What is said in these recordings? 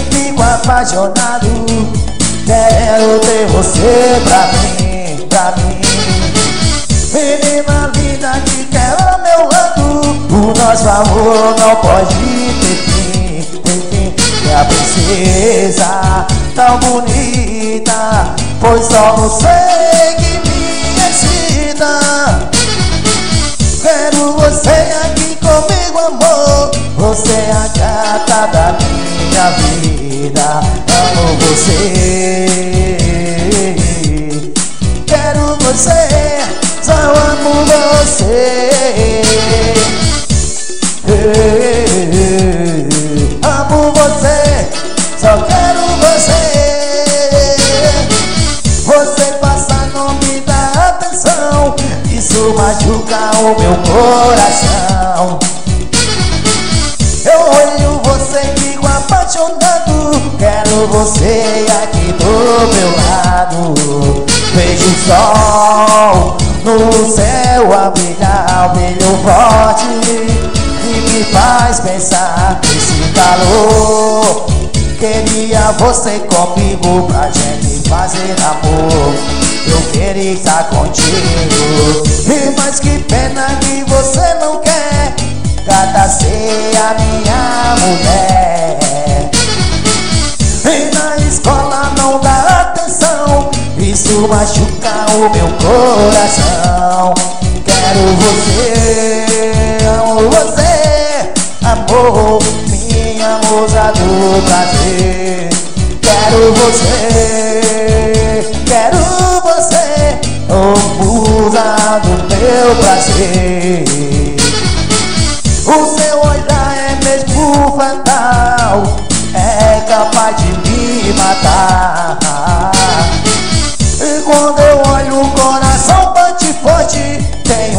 fico apaixonado. Quero ter você pra mim, pra mim. Menina linda que quer ao meu lado. O nosso amor não pode ter fim, ter fim Minha princesa tão bonita. Pois só você que me excita. Quero você aqui comigo, amor. Você é a gata da minha vida Amo você. Quero você, só amo você. Amo você, só quero você. Você passa, não me dá atenção Isso machuca o meu coração Você aqui do meu lado. Vejo o sol no céu a brilhar, brilho forte. E me faz pensar nesse calor. Queria você comigo pra gente fazer amor. Eu queria estar contigo. E mais que pena que você não quer Isso machuca o meu coração Quero você, amo você Amor, minha musa do prazer Quero você, quero você Oh, musa do meu prazer O seu olhar é mesmo fatal É capaz de me matar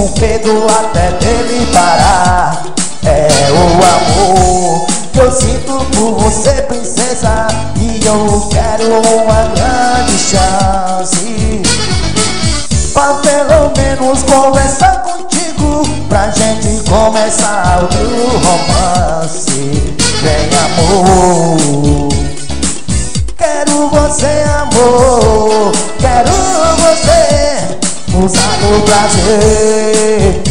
Tenho medo até dele parar. É o amor que eu sinto por você, princesa E eu quero uma grande chance. Pra pelo menos conversar contigo Pra gente começar outro romance. Vem amor. Quero você amor você Usar no